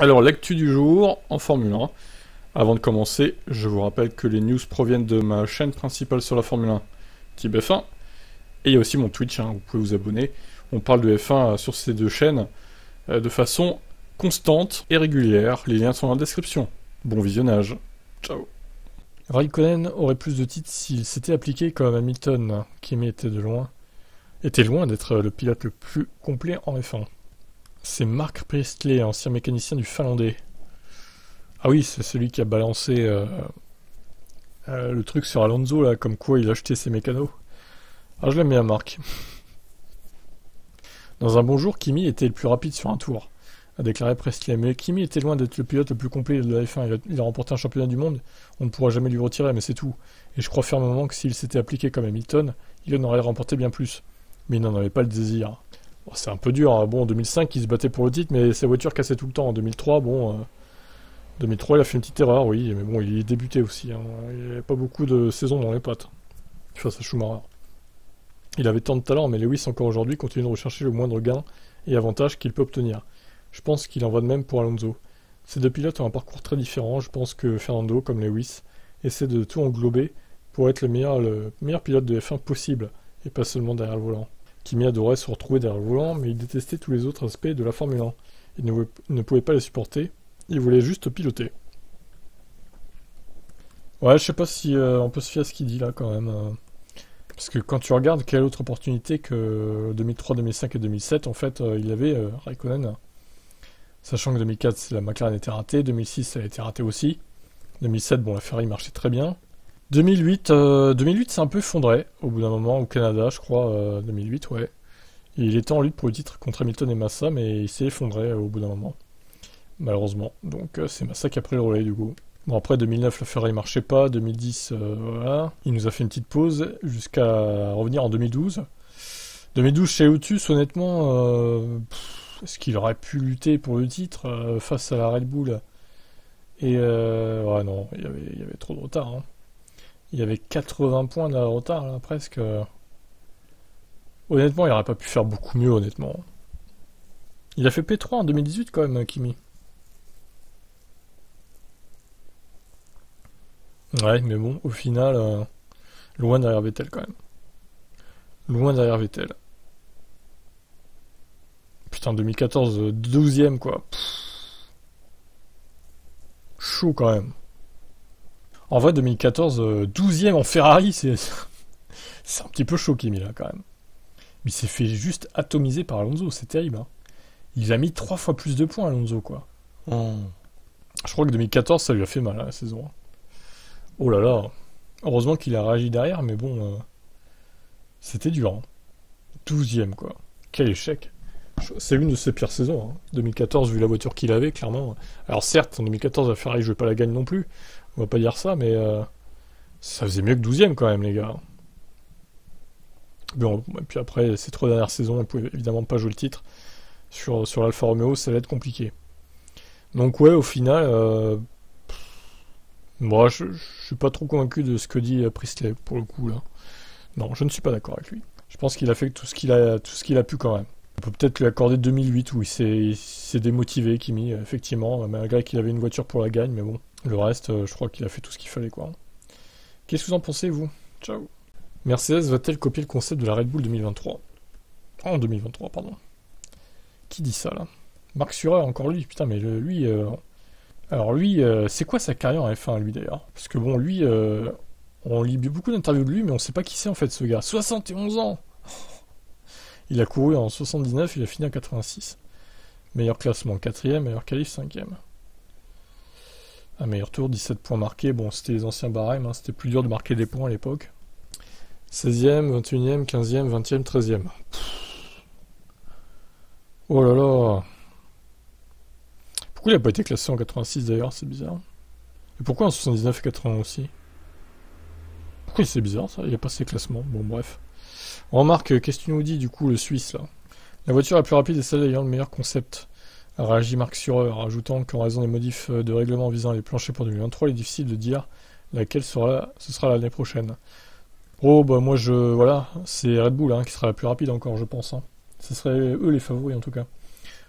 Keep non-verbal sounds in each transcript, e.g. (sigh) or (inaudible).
Alors, l'actu du jour en Formule 1. Avant de commencer, je vous rappelle que les news proviennent de ma chaîne principale sur la Formule 1, Type F1. Et il y a aussi mon Twitch, hein, vous pouvez vous abonner. On parle de F1 sur ces deux chaînes euh, de façon constante et régulière. Les liens sont dans la description. Bon visionnage. Ciao. Raikkonen aurait plus de titres s'il s'était appliqué comme Hamilton, qui était de loin, était loin d'être le pilote le plus complet en F1. C'est Mark Priestley, ancien mécanicien du Finlandais. Ah oui, c'est celui qui a balancé euh, euh, le truc sur Alonso, là, comme quoi il a acheté ses mécanos. Ah, je l'aime bien, Marc. Dans un bon jour, Kimi était le plus rapide sur un tour, a déclaré Presley. Mais Kimi était loin d'être le pilote le plus complet de la F1. Il a, remporté un championnat du monde. On ne pourra jamais lui retirer, mais c'est tout. Et je crois fermement que s'il s'était appliqué comme Hamilton, il en aurait remporté bien plus. Mais il n'en avait pas le désir. C'est un peu dur. Hein. Bon, en 2005, il se battait pour le titre, mais sa voiture cassait tout le temps. En 2003, bon. Euh, 2003, il a fait une petite erreur, oui, mais bon, il est débuté aussi. Hein. Il n'y avait pas beaucoup de saisons dans les pattes face à Schumacher. Il avait tant de talent, mais Lewis, encore aujourd'hui, continue de rechercher le moindre gain et avantage qu'il peut obtenir. Je pense qu'il en va de même pour Alonso. Ces deux pilotes ont un parcours très différent. Je pense que Fernando, comme Lewis, essaie de tout englober pour être le meilleur pilote de F1 possible, et pas seulement derrière le volant. Kimi adorait se retrouver derrière le volant, mais il détestait tous les autres aspects de la Formule 1. Il ne pouvait pas les supporter, il voulait juste piloter. Ouais, je sais pas si euh, on peut se fier à ce qu'il dit là quand même. Euh. parce que quand tu regardes quelle autre opportunité que 2003, 2005 et 2007, en fait, euh, il avait Raikkonen. Sachant que 2004, la McLaren était ratée, 2006, elle a été ratée aussi. 2007, bon, la Ferrari marchait très bien. 2008, 2008 c'est un peu effondré au bout d'un moment au Canada, je crois, 2008, ouais. Il était en lutte pour le titre contre Hamilton et Massa, mais il s'est effondré au bout d'un moment malheureusement. Donc euh, c'est Massa qui a pris le relais du coup. Bon après 2009 la Ferrari marchait pas, 2010 euh, voilà, il nous a fait une petite pause jusqu'à revenir en 2012. 2012 chez Lotus honnêtement, euh, est-ce qu'il aurait pu lutter pour le titre face à la Red Bull? Et ouais non, il y avait, y avait trop de retard. Hein. Il y avait 80 points de retard là presque. Honnêtement, il aurait pas pu faire beaucoup mieux honnêtement. Il a fait P3 en 2018 quand même, Kimi. Ouais, mais bon, au final, euh, loin derrière Vettel quand même. Loin derrière Vettel. Putain, 2014, 12ème quoi. Chaud quand même. En vrai, 2014, 12ème en Ferrari, c'est. c'est un petit peu chaud Kimi là quand même. Mais il s'est fait juste atomiser par Alonso, c'est terrible. Hein. Il a mis trois fois plus de points Alonso quoi. Oh. Je crois que 2014, ça lui a fait mal à la saison. Hein. Oh là là. Heureusement qu'il a réagi derrière, mais bon. Euh, c'était dur. Hein. 12ème, quoi. Quel échec. C'est une de ses pires saisons. 2014, hein. vu la voiture qu'il avait, clairement. Alors certes, en 2014, la Ferrari jouait pas la gagne non plus. On va pas dire ça, mais euh, ça faisait mieux que 12ème quand même, les gars. Bon, et puis après, ces trois dernières saisons, on pouvait évidemment pas jouer le titre. Sur, sur l'Alfa Romeo, ça va être compliqué. Donc ouais, au final, euh, moi, je, je suis pas trop convaincu de ce que dit euh, Priestley pour le coup là. Non, je ne suis pas d'accord avec lui. Je pense qu'il a fait tout ce qu'il a, tout ce qu'il a pu quand même. On peut peut-être lui accorder 2008 où il s'est démotivé, Kimi, effectivement, malgré qu'il avait une voiture pour la gagne, mais bon, le reste, euh, je crois qu'il a fait tout ce qu'il fallait quoi. Qu'est-ce que vous en pensez vous? Ciao. Mercedes va-t-elle copier le concept de la Red Bull 2023 En 2023, pardon. Qui dit ça là? Marc Surer, encore lui, putain, mais lui, euh, alors lui, euh, c'est quoi sa carrière en F1 lui d'ailleurs? Parce que bon, lui, euh, on lit beaucoup d'interviews de lui, mais on sait pas qui c'est en fait ce gars. 71 ans Il a couru en 79, il a fini en 86. Meilleur classement 4ème, meilleur qualif 5ème. Un meilleur tour, 17 points marqués. Bon, c'était les anciens barèmes, hein, c'était plus dur de marquer des points à l'époque. 16ème, 21ème, 15ème, 20ème, 13ème. Oh là là pourquoi il n'a pas été classé en 86 d'ailleurs? C'est bizarre. Et pourquoi en 79 et 80 aussi? Pourquoi c'est bizarre ça? Il n'y a pas ces classements. Bon, bref. On remarque, qu'est-ce que tu nous dis du coup, le Suisse là? La voiture la plus rapide est celle ayant le meilleur concept. A réagi Marc Surer, ajoutant qu'en raison des modifs de règlement visant les planchers pour 2023, il est difficile de dire laquelle sera, ce sera l'année prochaine. Oh, bah moi je. Voilà, c'est Red Bull hein, qui sera la plus rapide encore, je pense. Hein. Ce serait eux les favoris en tout cas.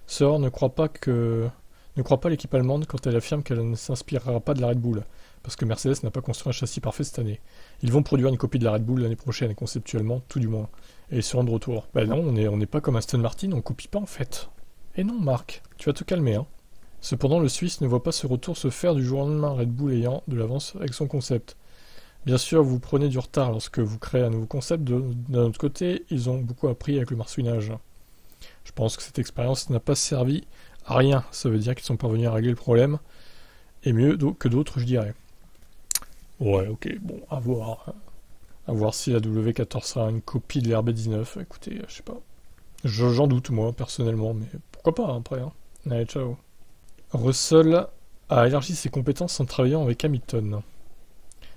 Sœur ne croit pas que Ne crois pas l'équipe allemande quand elle affirme qu'elle ne s'inspirera pas de la Red Bull, parce que Mercedes n'a pas construit un châssis parfait cette année. Ils vont produire une copie de la Red Bull l'année prochaine, conceptuellement, tout du moins. Et ils seront de retour. Ben non, on n'est pas comme Aston Martin, on copie pas en fait. Et non, Marc, tu vas te calmer, hein. Cependant, le Suisse ne voit pas ce retour se faire du jour au lendemain, Red Bull ayant de l'avance avec son concept. Bien sûr, vous prenez du retard lorsque vous créez un nouveau concept. D'un autre côté, ils ont beaucoup appris avec le marsouinage. Je pense que cette expérience n'a pas servi à rien. Ça veut dire qu'ils sont parvenus à régler le problème. Et mieux que d'autres, je dirais. Ouais, ok, bon, à voir. À voir si la W14 sera une copie de l'RB19. Écoutez, je sais pas. J'en doute, moi, personnellement, mais pourquoi pas, après. Hein. Russell a élargi ses compétences en travaillant avec Hamilton.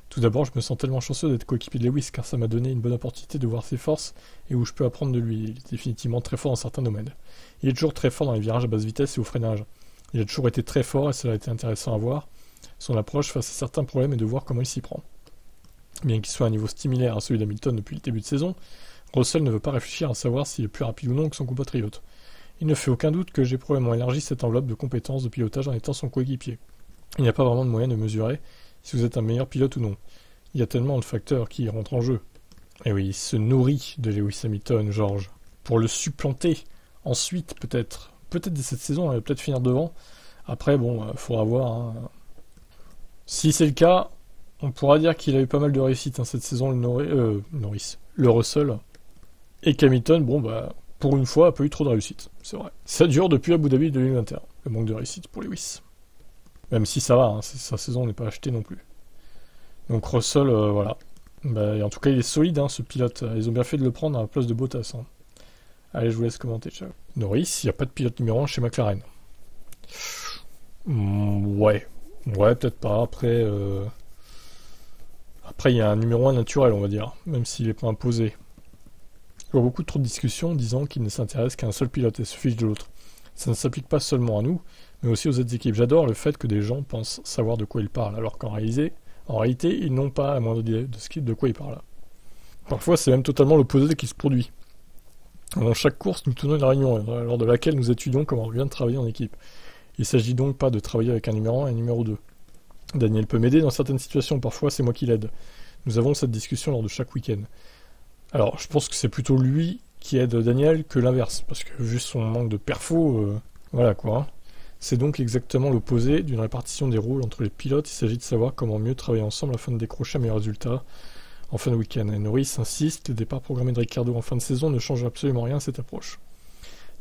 Tout d'abord, je me sens tellement chanceux d'être coéquipier de Lewis car ça m'a donné une bonne opportunité de voir ses forces et où je peux apprendre de lui. Il est définitivement très fort dans certains domaines. Il est toujours très fort dans les virages à basse vitesse et au freinage. Il a toujours été très fort et cela a été intéressant à voir. Son approche face à certains problèmes et de voir comment il s'y prend. Bien qu'il soit à un niveau similaire à celui d'Hamilton depuis le début de saison, Russell ne veut pas réfléchir à savoir s'il est plus rapide ou non que son compatriote. Il ne fait aucun doute que j'ai probablement élargi cette enveloppe de compétences de pilotage en étant son coéquipier. Il n'y a pas vraiment de moyen de mesurer si vous êtes un meilleur pilote ou non. Il y a tellement de facteurs qui rentrent en jeu. Et oui, il se nourrit de Lewis Hamilton, George, pour le supplanter. Ensuite, peut-être, peut-être dès cette saison, il va peut-être finir devant. Après, bon, il euh, faudra voir. Hein. Si c'est le cas, on pourra dire qu'il a eu pas mal de réussite hein, cette saison, le euh, Norris, le Russell. Et qu'Hamilton, bon, bah, pour une fois, a pas eu trop de réussite. C'est vrai. Ça dure depuis Abu Dhabi 2021, le manque de réussite pour Lewis. Même si ça va, hein, sa saison n'est pas achetée non plus. Donc Russell, euh, voilà. Bah, en tout cas, il est solide, hein, ce pilote. Ils ont bien fait de le prendre à la place de Bottas. Hein. Allez, je vous laisse commenter. Ciao. Norris, il n'y a pas de pilote numéro 1 chez McLaren. Mm, ouais. Ouais, peut-être pas. Après, euh, après, il y a un numéro 1 naturel, on va dire, même s'il n'est pas imposé. Beaucoup trop de discussions disant qu'il ne s'intéresse qu'à un seul pilote et se fiche de l'autre. Ça ne s'applique pas seulement à nous, mais aussi aux autres équipes. J'adore le fait que des gens pensent savoir de quoi ils parlent, alors qu'en réalité, en réalité, ils n'ont pas la moindre idée de, de quoi ils parlent. Parfois, c'est même totalement l'opposé qui se produit. Dans chaque course, nous tenons une réunion, lors de laquelle nous étudions comment on vient de travailler en équipe. Il ne s'agit donc pas de travailler avec un numéro 1 et un numéro 2. Daniel peut m'aider dans certaines situations, parfois c'est moi qui l'aide. Nous avons cette discussion lors de chaque week-end. Alors, je pense que c'est plutôt lui qui aide Daniel que l'inverse, parce que vu son manque de perfo, euh, voilà quoi. Hein. C'est donc exactement l'opposé d'une répartition des rôles entre les pilotes. Il s'agit de savoir comment mieux travailler ensemble afin de décrocher un meilleur résultat en fin de week-end. Et Norris insiste, le départ programmé de Ricardo en fin de saison ne change absolument rien à cette approche.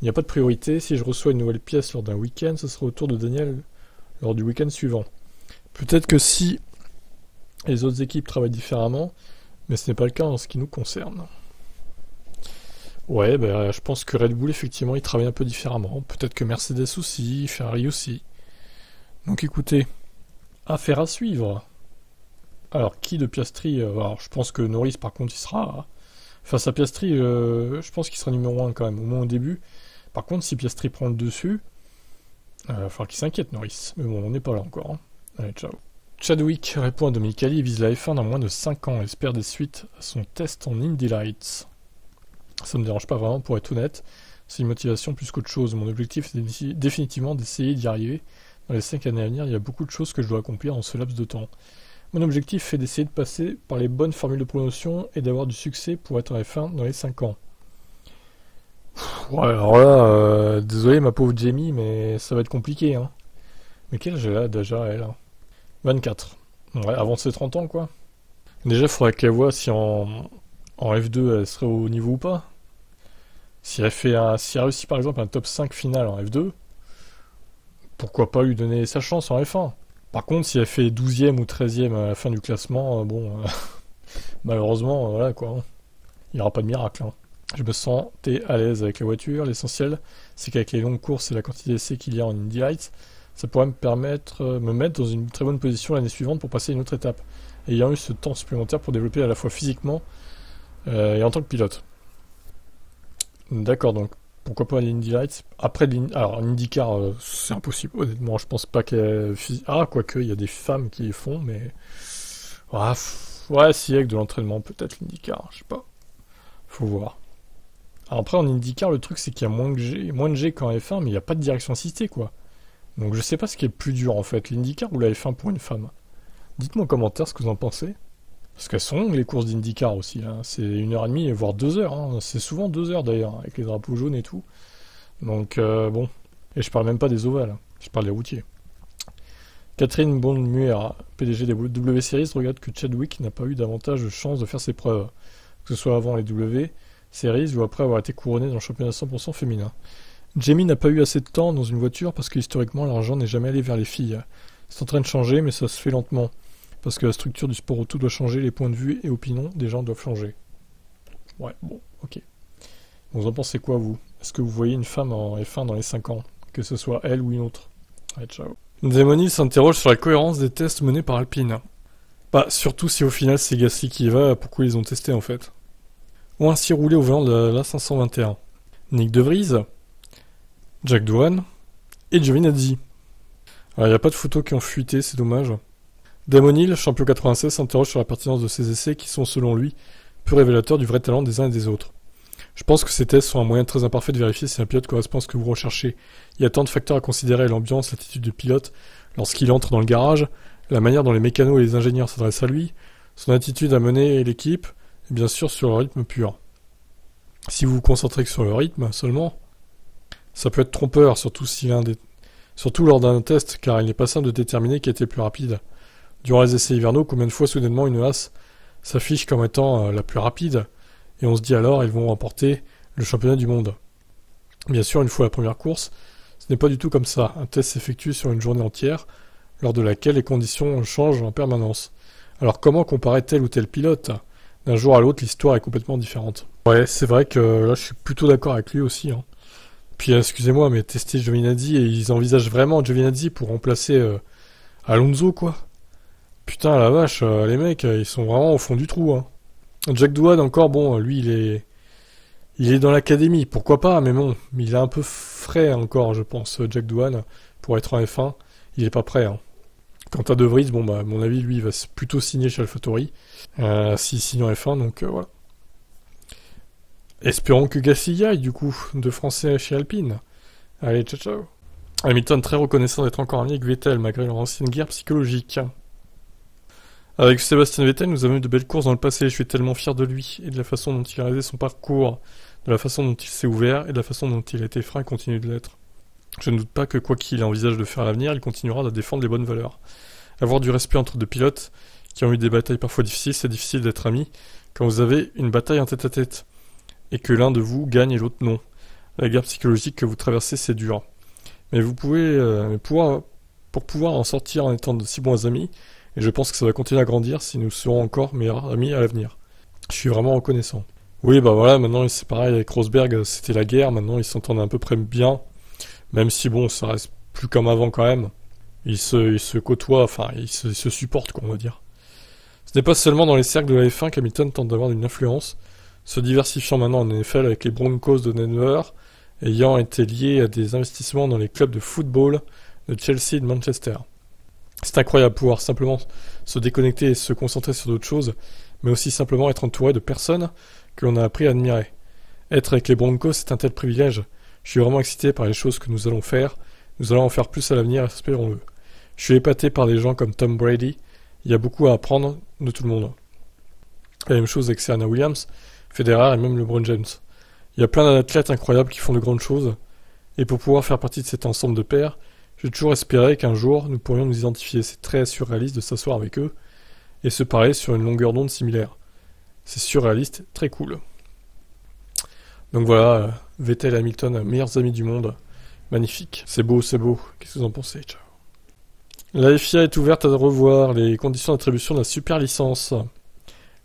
Il n'y a pas de priorité. Si je reçois une nouvelle pièce lors d'un week-end, ce sera au tour de Daniel lors du week-end suivant. Peut-être que si les autres équipes travaillent différemment, mais ce n'est pas le cas en ce qui nous concerne. Ouais, bah, je pense que Red Bull, effectivement, il travaille un peu différemment. Peut-être que Mercedes aussi, Ferrari aussi. Donc écoutez, affaire à suivre. Alors, qui de Piastri euh, Alors, je pense que Norris, par contre, il sera. Face à Piastri, euh, je pense qu'il sera numéro 1 quand même, au moins au début. Par contre, si Piastri prend le dessus, euh, il va falloir qu'il s'inquiète, Norris. Mais bon, on n'est pas là encore. Hein. Allez, ciao. Chadwick répond à Dominicali et vise la F1 dans moins de 5 ans espère des suites à son test en Indy Lights. Ça ne me dérange pas vraiment, pour être honnête. C'est une motivation plus qu'autre chose. Mon objectif est définitivement d'essayer d'y arriver. Dans les 5 années à venir, il y a beaucoup de choses que je dois accomplir en ce laps de temps. Mon objectif est d'essayer de passer par les bonnes formules de promotion et d'avoir du succès pour être en F1 dans les 5 ans. Alors là, euh, désolé ma pauvre Jamie, mais ça va être compliqué. Hein. Mais quel âge elle a déjà, elle hein? 24. Ouais, avant ses 30 ans, quoi. Déjà, il faudrait qu'elle voit si en, en F2 elle serait au niveau ou pas. Si elle, fait un, si elle réussit par exemple un top 5 final en F2, pourquoi pas lui donner sa chance en F1 Par contre, si elle fait 12ème ou 13ème à la fin du classement, euh, bon, euh, (laughs) malheureusement, euh, voilà quoi. Hein. Il n'y aura pas de miracle. Hein. Je me sentais à l'aise avec la voiture. L'essentiel, c'est qu'avec les longues courses et la quantité d'essais qu'il y a en Indy Lights, ça pourrait me permettre, euh, me mettre dans une très bonne position l'année suivante pour passer une autre étape, ayant eu ce temps supplémentaire pour développer à la fois physiquement euh, et en tant que pilote. D'accord, donc pourquoi pas l'Indy Lights? Après, alors l'IndyCar, euh, c'est impossible, honnêtement, je pense pas qu'elle. Ah, quoique, il y a des femmes qui les font, mais. Ah, ouais, si, avec de l'entraînement, peut-être l'IndyCar, je sais pas. Faut voir. Alors après, en IndyCar, le truc, c'est qu'il y a moins, G, moins de G qu'en F1, mais il n'y a pas de direction assistée, quoi. Donc je sais pas ce qui est plus dur en fait, l'IndyCar ou la F1 pour une femme. Dites-moi en commentaire ce que vous en pensez. Parce qu'elles sont longues les courses d'IndyCar aussi. Hein. C'est une heure et demie, voire deux heures. Hein. C'est souvent deux heures d'ailleurs, avec les drapeaux jaunes et tout. Donc euh, bon. Et je parle même pas des ovales, hein. je parle des routiers. Catherine Bond-Muer, PDG des W Series, regarde que Chadwick n'a pas eu davantage de chance de faire ses preuves, que ce soit avant les W Series ou après avoir été couronné dans le championnat 100% féminin. Jamie n'a pas eu assez de temps dans une voiture parce que historiquement l'argent n'est jamais allé vers les filles. C'est en train de changer, mais ça se fait lentement. Parce que la structure du sport auto doit changer, les points de vue et opinions des gens doivent changer. Ouais, bon, ok. Vous en pensez quoi, vous? Est-ce que vous voyez une femme en F1 dans les 5 ans? Que ce soit elle ou une autre? Ouais, ciao. Demonil s'interroge sur la cohérence des tests menés par Alpine. Bah, surtout si au final c'est Gasly qui y va, pourquoi ils ont testé en fait? Ou ainsi roulé au volant de la 521 Nick De Vries, Jack Douane et Giovinazzi. Il n'y a pas de photos qui ont fuité, c'est dommage. Damon champion 96, s'interroge sur la pertinence de ces essais qui sont, selon lui, peu révélateurs du vrai talent des uns et des autres. Je pense que ces tests sont un moyen très imparfait de vérifier si un pilote correspond à ce que vous recherchez. Il y a tant de facteurs à considérer, l'ambiance, l'attitude du pilote, lorsqu'il entre dans le garage, la manière dont les mécanos et les ingénieurs s'adressent à lui, son attitude à mener l'équipe, et bien sûr sur le rythme pur. Si vous vous concentrez que sur le rythme seulement, ça peut être trompeur, surtout lors d'un test, car il n'est pas simple de déterminer qui était plus rapide. Durant les essais hivernaux, combien de fois soudainement une as s'affiche comme étant euh, la plus rapide, et on se dit alors ils vont remporter le championnat du monde. Bien sûr, une fois la première course, ce n'est pas du tout comme ça. Un test s'effectue sur une journée entière, lors de laquelle les conditions changent en permanence. Alors comment comparer tel ou tel pilote? D'un jour à l'autre, l'histoire est complètement différente. Ouais, c'est vrai que là, je suis plutôt d'accord avec lui aussi. Hein. Puis, excusez-moi, mais tester Giovinazzi, et ils envisagent vraiment Giovinazzi pour remplacer euh, Alonso, quoi. Putain, la vache, euh, les mecs, euh, ils sont vraiment au fond du trou. Hein. Jack Douane, encore, bon, lui, il est... Il est dans l'académie, pourquoi pas, mais bon, il est un peu frais encore, je pense, Jack Douane, pour être en F1. Il est pas prêt. Hein. Quant à De Vries, bon, bah, à mon avis, lui, il va plutôt signer chez AlphaTauri, euh, s'il signe en F1, donc euh, voilà. Espérons que Gasly y aille, du coup, de français chez Alpine. Allez, ciao ciao. Hamilton très reconnaissant d'être encore ami avec Vettel, malgré leur ancienne guerre psychologique. Avec Sébastien Vettel, nous avons eu de belles courses dans le passé. Je suis tellement fier de lui et de la façon dont il a réalisé son parcours, de la façon dont il s'est ouvert et de la façon dont il a été franc et continue de l'être. Je ne doute pas que quoi qu'il envisage de faire à l'avenir, il continuera de défendre les bonnes valeurs. Avoir du respect entre deux pilotes qui ont eu des batailles parfois difficiles, c'est difficile d'être amis quand vous avez une bataille en tête à tête et que l'un de vous gagne et l'autre non. La guerre psychologique que vous traversez, c'est dur. Mais vous pouvez, euh, pouvoir, pour pouvoir en sortir en étant de si bons amis, et je pense que ça va continuer à grandir si nous serons encore meilleurs amis à l'avenir. Je suis vraiment reconnaissant. Oui, bah voilà, maintenant c'est pareil avec Rosberg, c'était la guerre, maintenant ils s'entendent à peu près bien, même si bon, ça reste plus comme avant quand même. Ils se, ils se côtoient, enfin, ils se, ils se supportent, quoi, on va dire. Ce n'est pas seulement dans les cercles de la F1 qu'Hamilton tente d'avoir une influence, se diversifiant maintenant en NFL avec les Broncos de Denver, ayant été lié à des investissements dans les clubs de football de Chelsea et de Manchester. C'est incroyable pouvoir simplement se déconnecter et se concentrer sur d'autres choses, mais aussi simplement être entouré de personnes que l'on a appris à admirer. Être avec les Broncos, c'est un tel privilège. Je suis vraiment excité par les choses que nous allons faire. Nous allons en faire plus à l'avenir, espérons-le. Je suis épaté par des gens comme Tom Brady. Il y a beaucoup à apprendre de tout le monde. La même chose avec Serena Williams, Federer et même LeBron James. Il y a plein d'athlètes incroyables qui font de grandes choses. Et pour pouvoir faire partie de cet ensemble de pairs, j'ai toujours espéré qu'un jour nous pourrions nous identifier. C'est très surréaliste de s'asseoir avec eux et se parler sur une longueur d'onde similaire. C'est surréaliste, très cool. Donc voilà, euh, Vettel et Hamilton, meilleurs amis du monde. Magnifique. C'est beau, c'est beau. Qu'est-ce que vous en pensez? Ciao. La FIA est ouverte à revoir les conditions d'attribution de la super licence.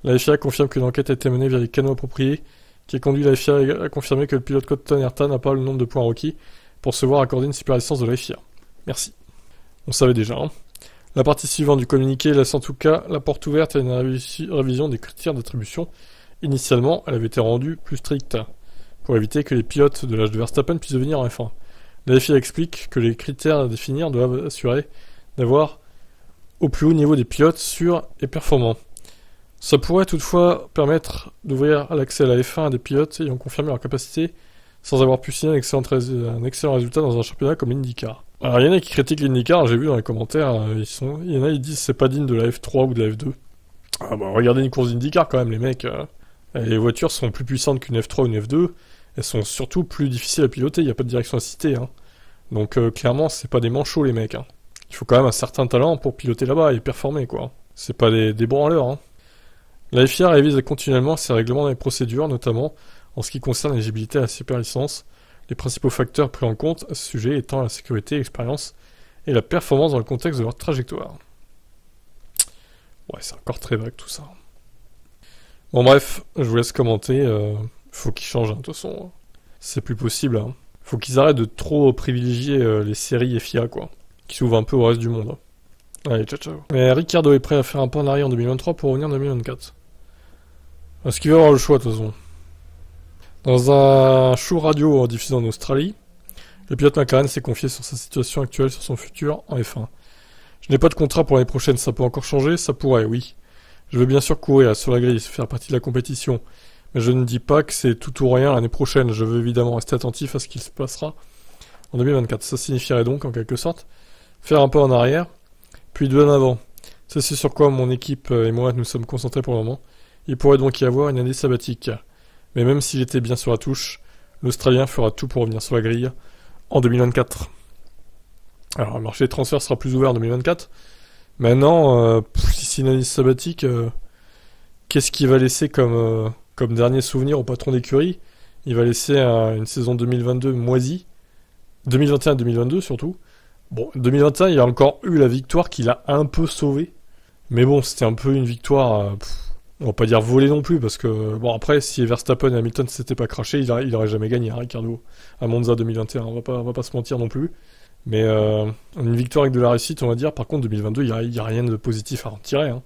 La FIA confirme que l'enquête a été menée via les canaux appropriés, qui a conduit la FIA à confirmer que le pilote Cotton Herta n'a pas le nombre de points requis pour se voir accorder une super licence de la FIA. Merci. On savait déjà. Hein. La partie suivante du communiqué laisse en tout cas la porte ouverte à une révision des critères d'attribution. Initialement, elle avait été rendue plus stricte, pour éviter que les pilotes de l'âge de Verstappen puissent devenir en F1. La FIA explique que les critères à définir doivent assurer d'avoir au plus haut niveau des pilotes sûrs et performants. Ça pourrait toutefois permettre d'ouvrir l'accès à la F1 à des pilotes ayant confirmé leur capacité sans avoir pu signer un excellent, résultat dans un championnat comme l'IndyCar. Alors il y en a qui critiquent l'IndyCar, j'ai vu dans les commentaires, euh, ils il y en a qui disent c'est pas digne de la F3 ou de la F2. Ah bah regardez une course d'IndyCar quand même les mecs. Euh. les voitures sont plus puissantes qu'une F3 ou une F2, elles sont surtout plus difficiles à piloter, il n'y a pas de direction assistée. Hein. Donc euh, clairement c'est pas des manchots les mecs. Hein. Il faut quand même un certain talent pour piloter là-bas et performer quoi. C'est pas des, des branleurs. Hein. La FIA révise continuellement ses règlements et procédures, notamment en ce qui concerne l'éligibilité à la super licence, les principaux facteurs pris en compte à ce sujet étant la sécurité, l'expérience et la performance dans le contexte de leur trajectoire. Ouais, c'est encore très vague tout ça. Bon bref, je vous laisse commenter. Euh, faut qu'ils changent, hein, de toute façon. C'est plus possible. Hein. Faut qu'ils arrêtent de trop privilégier euh, les séries FIA, quoi. Qui s'ouvrent un peu au reste du monde. Allez, ciao ciao. Mais Ricardo est prêt à faire un pas en arrière en 2023 pour revenir en 2024. Est-ce qu'il va avoir le choix, de toute façon? Dans un show radio diffusé en Australie, le pilote McLaren s'est confié sur sa situation actuelle, sur son futur en F1. Je n'ai pas de contrat pour l'année prochaine, ça peut encore changer, ça pourrait, oui. Je veux bien sûr courir sur la grille, faire partie de la compétition, mais je ne dis pas que c'est tout ou rien l'année prochaine. Je veux évidemment rester attentif à ce qui se passera en 2024. Ça signifierait donc, en quelque sorte, faire un pas en arrière, puis deux en avant. C'est ce sur quoi mon équipe et moi nous sommes concentrés pour le moment. Il pourrait donc y avoir une année sabbatique. Mais même s'il était bien sur la touche, l'Australien fera tout pour revenir sur la grille en 2024. Alors, le marché des transferts sera plus ouvert en 2024. Maintenant, euh, si c'est une année sabbatique, euh, qu'est-ce qu'il va laisser comme, euh, comme dernier souvenir au patron d'écurie? Il va laisser une saison 2022 moisie. 2021-2022 surtout. Bon, 2021, il a encore eu la victoire qui l'a un peu sauvé. Mais bon, c'était un peu une victoire on va pas dire voler non plus, parce que, bon, après, si Verstappen et Hamilton s'étaient pas crachés, il, il aurait jamais gagné, hein, Ricardo, à Monza 2021. On va pas, va pas se mentir non plus. Mais euh, une victoire avec de la réussite, on va dire. Par contre, 2022, il y a, a, rien de positif à retirer. Hein.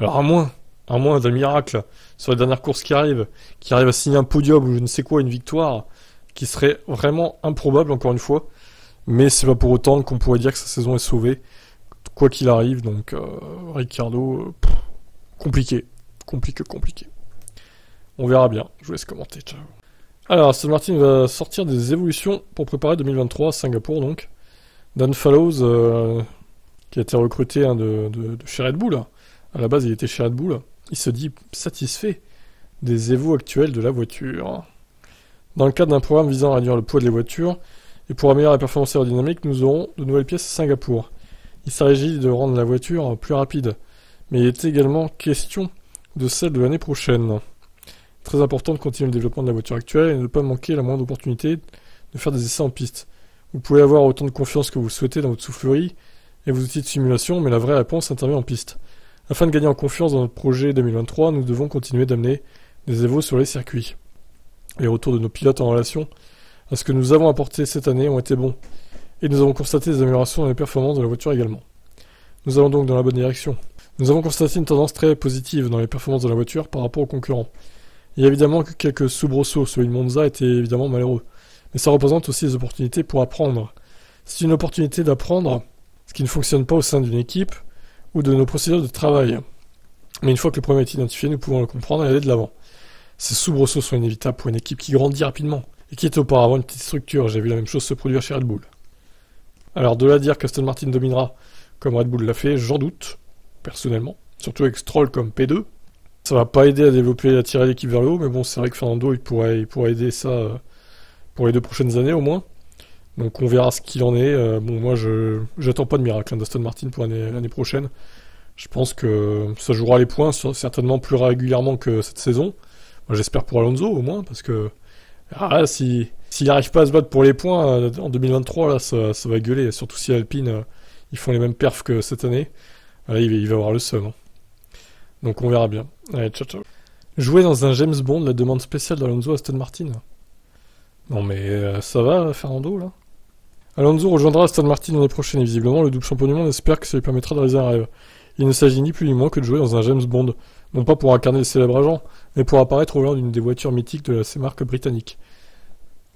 Alors, à moins, à moins d'un miracle sur les dernières courses qui arrivent, qui arrive à signer un podium ou je ne sais quoi, une victoire, qui serait vraiment improbable, encore une fois. Mais c'est pas pour autant qu'on pourrait dire que sa saison est sauvée, quoi qu'il arrive. Donc, euh, Ricardo, compliqué compliqué, compliqué. On verra bien. Je vous laisse commenter. Ciao. Alors, Aston Martin va sortir des évolutions pour préparer 2023 à Singapour, donc. Dan Fallows, euh, qui a été recruté hein, de, chez Red Bull, à la base il était chez Red Bull, il se dit satisfait des évos actuels de la voiture. Dans le cadre d'un programme visant à réduire le poids des voitures et pour améliorer la performance aérodynamique, nous aurons de nouvelles pièces à Singapour. Il s'agit de rendre la voiture plus rapide, mais il est également question de celle de l'année prochaine. Très important de continuer le développement de la voiture actuelle et ne pas manquer la moindre opportunité de faire des essais en piste. Vous pouvez avoir autant de confiance que vous souhaitez dans votre soufflerie et vos outils de simulation, mais la vraie réponse intervient en piste. Afin de gagner en confiance dans notre projet 2023, nous devons continuer d'amener des évos sur les circuits. Les retours de nos pilotes en relation à ce que nous avons apporté cette année ont été bons, et nous avons constaté des améliorations dans les performances de la voiture également. Nous allons donc dans la bonne direction. Nous avons constaté une tendance très positive dans les performances de la voiture par rapport aux concurrents. Il y a évidemment que quelques soubresauts, celui de Monza était évidemment malheureux. Mais ça représente aussi des opportunités pour apprendre. C'est une opportunité d'apprendre ce qui ne fonctionne pas au sein d'une équipe ou de nos procédures de travail. Mais une fois que le problème est identifié, nous pouvons le comprendre et aller de l'avant. Ces soubresauts sont inévitables pour une équipe qui grandit rapidement et qui est auparavant une petite structure. J'ai vu la même chose se produire chez Red Bull. Alors de là à dire qu'Aston Martin dominera comme Red Bull l'a fait, j'en doute personnellement. Surtout avec Stroll comme P2. Ça va pas aider à développer, à tirer l'équipe vers le haut, mais bon, c'est vrai que Fernando, il pourrait, il pourrait aider ça euh, pour les deux prochaines années au moins. Donc on verra ce qu'il en est. Euh, bon, moi, je j'attends pas de miracle hein, d'Aston Martin pour l'année prochaine. Je pense que ça jouera les points certainement plus régulièrement que cette saison. Moi, j'espère pour Alonso au moins, parce que ah, si s'il n'arrive pas à se battre pour les points euh, en 2023, là, ça, ça, va gueuler. Surtout si Alpine, ils font les mêmes perfs que cette année il, va avoir le seum. Hein. Donc on verra bien. Allez, ciao ciao. Jouer dans un James Bond, la demande spéciale d'Alonso à Aston Martin. Non mais euh, ça va, Fernando, là? Alonso rejoindra Aston Martin l'année prochaine et visiblement le double champion du monde espère que ça lui permettra de réaliser un rêve. Il ne s'agit ni plus ni moins que de jouer dans un James Bond, non pas pour incarner le célèbre agent, mais pour apparaître au long d'une des voitures mythiques de ces marques britanniques.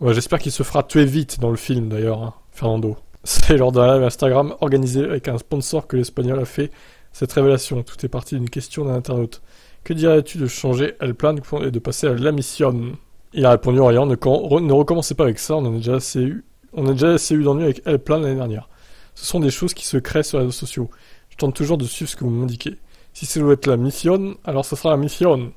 Ouais, J'espère qu'il se fera tuer vite dans le film d'ailleurs, hein, Fernando. C'est lors d'un live Instagram organisé avec un sponsor que l'Espagnol a fait cette révélation. Tout est parti d'une question d'un internaute. Que dirais-tu de changer El Plan et de passer à la mission? Il a répondu rien, ne, ne recommencez pas avec ça, on en a déjà assez eu, on d'ennuis avec elle plein l'année dernière. Ce sont des choses qui se créent sur les réseaux sociaux. Je tente toujours de suivre ce que vous m'indiquez. Si ça doit être la mission, alors ça sera la mission.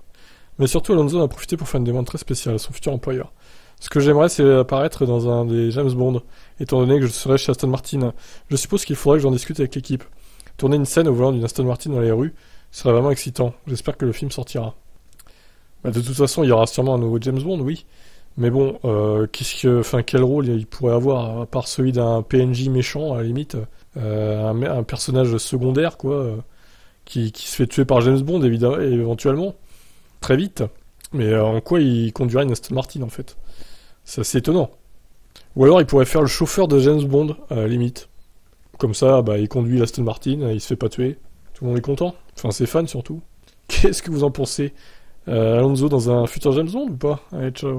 Mais surtout, Alonso en a profité pour faire une demande très spéciale à son futur employeur. Ce que j'aimerais, c'est apparaître dans un des James Bond, étant donné que je serai chez Aston Martin. Je suppose qu'il faudrait que j'en discute avec l'équipe. Tourner une scène au volant d'une Aston Martin dans les rues serait vraiment excitant. J'espère que le film sortira. Bah, de toute façon, il y aura sûrement un nouveau James Bond, oui. Mais bon, euh, qu'est-ce que, quel rôle il pourrait avoir à part celui d'un PNJ méchant à la limite, euh, un, personnage secondaire quoi, euh, qui, qui, se fait tuer par James Bond évidemment, éventuellement, très vite. Mais en quoi il conduirait une Aston Martin en fait? C'est assez étonnant. Ou alors il pourrait faire le chauffeur de James Bond à la limite. Comme ça, bah, il conduit l'Aston Martin, il se fait pas tuer. Tout le monde est content. Enfin, ses fans surtout. (laughs) Qu'est-ce que vous en pensez? Euh, Alonso dans un futur James Bond ou pas? Allez, ciao.